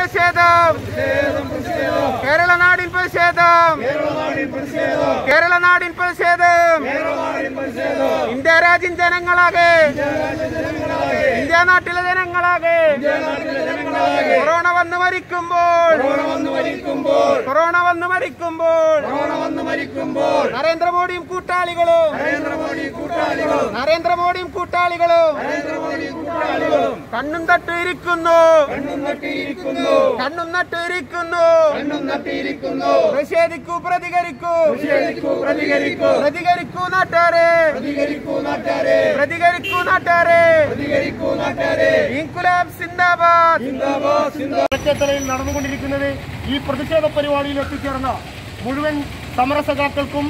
പ്രതിഷേധം. കേരള നാടിൻ പ്രതിഷേധം. കേരള നാടിൻ പ്രതിഷേധം. ഇന്ത്യ രാജ്യം ജനങ്ങളാകെ. ഇന്ത്യ നാട്ടിലെ ജനങ്ങളാകെ. കൊറോണ വന്ന് മരിക്കുമ്പോൾ കൊറോണ വന്ന് മരിക്കുമ്പോൾ. നരേന്ദ്രമോദിയും കൂട്ടാളികളും. നരേന്ദ്രമോദിയും കൂട്ടാളികളും. കണ്ണും തട്ടിയിരിക്കുന്നു. കണ്ണും നട്ടിരിക്കുന്നു പ്രതിഷേധിക്കൂ പ്രതികരിക്കൂ. പ്രതികരിക്കൂ. നാട്ടാരെ. പ്രതികരിക്കൂ നാട്ടാരെ. ഇൻകുലാബ് സിന്ദാബാദ്. വടക്കേത്തലയിൽ നടന്നുകൊണ്ടിരിക്കുന്നത് ഈ പ്രതിഷേധ പരിപാടിയിൽ എത്തിച്ചേർന്ന മുഴുവൻ സമരസഖാക്കൾക്കും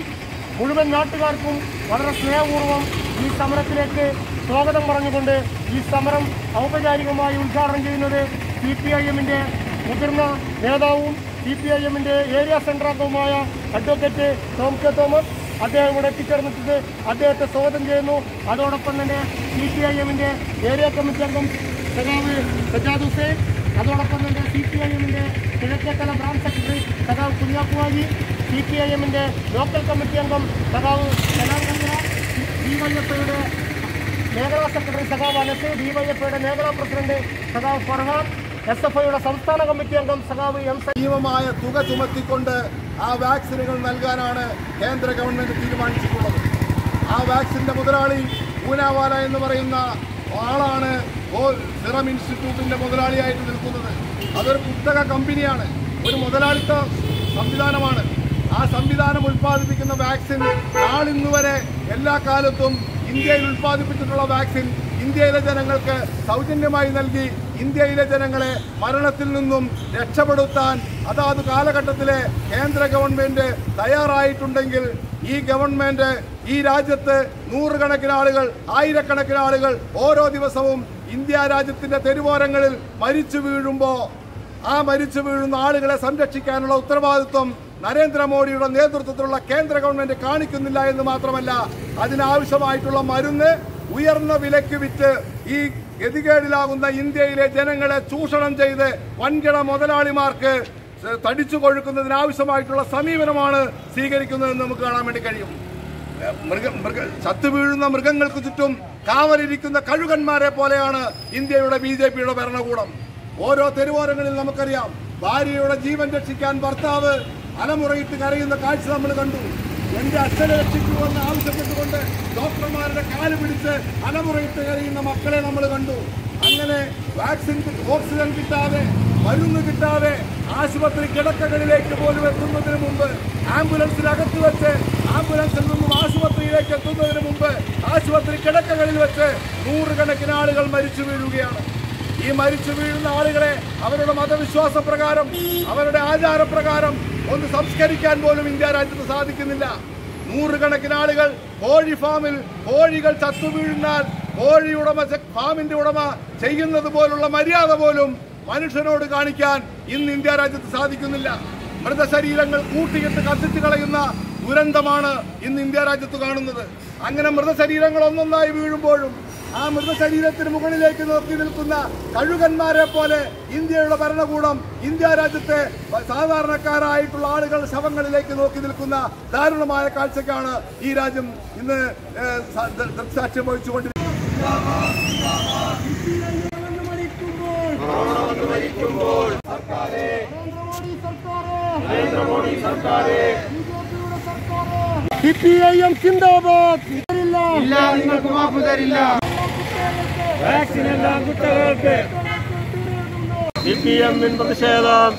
മുഴുവൻ നാട്ടുകാർക്കും വളരെ സ്നേഹപൂർവം ഈ സമരത്തിലേക്ക് സ്വാഗതം പറഞ്ഞുകൊണ്ട് ഈ സമരം ഔപചാരികമായി ഉദ്ഘാടനം ചെയ്യുന്നത് സി പി ഐ എമ്മിന്റെ മുതിർന്ന നേതാവും സി പി ഐ എമ്മിന്റെ ഏരിയ സെൻട്രൽ അംഗവുമായ അഡ്വക്കേറ്റ് ടോം കെ തോമസ് അദ്ദേഹം ഇവിടെ എത്തിച്ചേർന്നിട്ട് അദ്ദേഹത്തെ സ്വാഗതം ചെയ്യുന്നു. അതോടൊപ്പം തന്നെ സി പി ഐ എമ്മിന്റെ ഏരിയ കമ്മിറ്റി അംഗം സഖാവ് സജാദ് ഹുസൈൻ അതോടൊപ്പം തന്നെ സി പി ഐ എമ്മിന്റെ കിഴക്കേത്തല ബ്രാഞ്ച് സെക്രട്ടറി സഖാവ് കുഞ്ഞാപ്പുവാജി സി പി ഐ എമ്മിന്റെ ലോക്കൽ കമ്മിറ്റി അംഗം സഖാവ് എഫ് ഐയുടെ മേഖലാ സെക്രട്ടറി സഖാവ് അനസ് ഡി വൈ എഫ് ഐയുടെ മേഖലാ പ്രസിഡന്റ് സഖാവ് ഫർഹാൻ എസ് എഫ് ഐയുടെ സംസ്ഥാന കമ്മിറ്റി അംഗം സഖാവ് എം സജീവമായ തുക ചുമത്തിക്കൊണ്ട് ആ വാക്സിനുകൾ നൽകാനാണ് കേന്ദ്ര ഗവൺമെന്റ് തീരുമാനിച്ചിട്ടുള്ളത്. ആ വാക്സിന്റെ മുതലാളി പൂനാവാല എന്ന് പറയുന്ന ആളാണ് സിറം ഇൻസ്റ്റിറ്റ്യൂട്ടിന്റെ മുതലാളിയായിട്ട് നിൽക്കുന്നത്. അതൊരു കുത്തക കമ്പനിയാണ്. ഒരു മുതലാളിത്ത സംവിധാനമാണ്. ആ സംവിധാനം ഉൽപ്പാദിപ്പിക്കുന്ന വാക്സിൻ നാളിന്ന് വരെ എല്ലാ കാലത്തും ഇന്ത്യയിൽ ഉൽപ്പാദിപ്പിച്ചിട്ടുള്ള വാക്സിൻ ഇന്ത്യയിലെ ജനങ്ങൾക്ക് സൗജന്യമായി നൽകി ഇന്ത്യയിലെ ജനങ്ങളെ മരണത്തിൽ നിന്നും രക്ഷപ്പെടുത്താൻ അതാത് കാലഘട്ടത്തിലെ കേന്ദ്ര ഗവൺമെന്റ് തയ്യാറായിട്ടുണ്ടെങ്കിൽ ഈ ഗവൺമെന്റ് ഈ രാജ്യത്ത് നൂറുകണക്കിന് ആളുകൾ ആയിരക്കണക്കിന് ആളുകൾ ഓരോ ദിവസവും ഇന്ത്യ രാജ്യത്തിന്റെ തെരുവോരങ്ങളിൽ മരിച്ചു വീഴുമ്പോൾ ആ മരിച്ചു വീഴുന്ന ആളുകളെ സംരക്ഷിക്കാനുള്ള ഉത്തരവാദിത്വം നരേന്ദ്രമോദിയുടെ നേതൃത്വത്തിലുള്ള കേന്ദ്ര ഗവൺമെന്റ് കാണിക്കുന്നില്ല എന്ന് മാത്രമല്ല അതിനാവശ്യമായിട്ടുള്ള മരുന്ന് ഉയർന്ന വിലയ്ക്ക് വിറ്റ് ഈ ഗതികേടിലാകുന്ന ഇന്ത്യയിലെ ജനങ്ങളെ ചൂഷണം ചെയ്ത് വൻകിട മുതലാളിമാർക്ക് തടിച്ചു കൊഴുക്കുന്നതിനാവശ്യമായിട്ടുള്ള സമീപനമാണ് സ്വീകരിക്കുന്നതെന്ന് നമുക്ക് കാണാൻ വേണ്ടി കഴിയും. മൃഗ മൃഗ ചത്തു വീഴുന്ന മൃഗങ്ങൾക്ക് ചുറ്റും കാവലിരിക്കുന്ന കഴുകന്മാരെ പോലെയാണ് ഇന്ത്യയുടെ ബി ജെ പിയുടെ ഭരണകൂടം. ഓരോ തെരുവോരങ്ങളിൽ നമുക്കറിയാം ഭാര്യയുടെ ജീവൻ രക്ഷിക്കാൻ ഭർത്താവ് അലമുറയിട്ട് കരയുന്ന കാഴ്ച നമ്മൾ കണ്ടു. എന്റെ അച്ഛനെ രക്ഷിക്കുമെന്ന് ആവശ്യപ്പെട്ടുകൊണ്ട് ഡോക്ടർമാരുടെ കാൽ പിടിച്ച് അലമുറയിട്ട് കഴിയുന്ന മക്കളെ നമ്മൾ കണ്ടു. അങ്ങനെ വാക്സിൻ ഓക്സിജൻ കിട്ടാതെ മരുന്ന് കിട്ടാതെ ആശുപത്രി കിടക്കകളിലേക്ക് പോലും എത്തുന്നതിന് മുമ്പ് ആംബുലൻസിനകത്ത് വെച്ച് ആംബുലൻസിൽ നിന്നും ആശുപത്രിയിലേക്ക് എത്തുന്നതിന് മുമ്പ് ആശുപത്രി കിടക്കകളിൽ വെച്ച് നൂറുകണക്കിന് ആളുകൾ മരിച്ചു വീഴുകയാണ്. ഈ മരിച്ചു വീഴുന്ന ആളുകളെ അവരുടെ മതവിശ്വാസ പ്രകാരം അവരുടെ ആചാരപ്രകാരം ഒന്ന് സംസ്കരിക്കാൻ പോലും ഇന്ത്യ രാജ്യത്ത് സാധിക്കുന്നില്ല. നൂറുകണക്കിന് ആളുകൾ കോഴി ഫാമിൽ കോഴികൾ ചത്തു വീഴുന്നാൽ കോഴി ഉടമ ഫാമിന്റെ ഉടമ ചെയ്യുന്നത് പോലുള്ള മര്യാദ പോലും മനുഷ്യനോട് കാണിക്കാൻ ഇന്ന് ഇന്ത്യ രാജ്യത്ത് സാധിക്കുന്നില്ല. മൃതശരീരങ്ങൾ കൂട്ടിയിട്ട് കത്തിച്ചു കളയുന്ന ദുരന്തമാണ് ഇന്ന് ഇന്ത്യ രാജ്യത്ത് കാണുന്നത്. അങ്ങനെ മൃതശരീരങ്ങൾ ഒന്നൊന്നായി വീഴുമ്പോഴും ആ മൃതശരീരത്തിന് മുകളിലേക്ക് നോക്കി നിൽക്കുന്ന കഴുകന്മാരെ പോലെ ഇന്ത്യയുടെ ഭരണകൂടം ഇന്ത്യ രാജ്യത്തെ സാധാരണക്കാരായിട്ടുള്ള ആളുകൾ ശവങ്ങളിലേക്ക് നോക്കി നിൽക്കുന്ന ദാരുണമായ കാഴ്ചക്കാണ് ഈ രാജ്യം ഇന്ന് സ- ദൃക്സാക്ഷ്യം വഹിച്ചുകൊണ്ടിരിക്കുന്നത് സി പി ഐ എം സിന്ദാബാദ്. ഇല്ല ഇല്ല നിങ്ങൾക്ക് മാപ്പ് തരില്ല. വാക്സിനെല്ലാം കുറ്റകൾക്ക്. സി പി എമ്മിൻ പ്രതിഷേധം.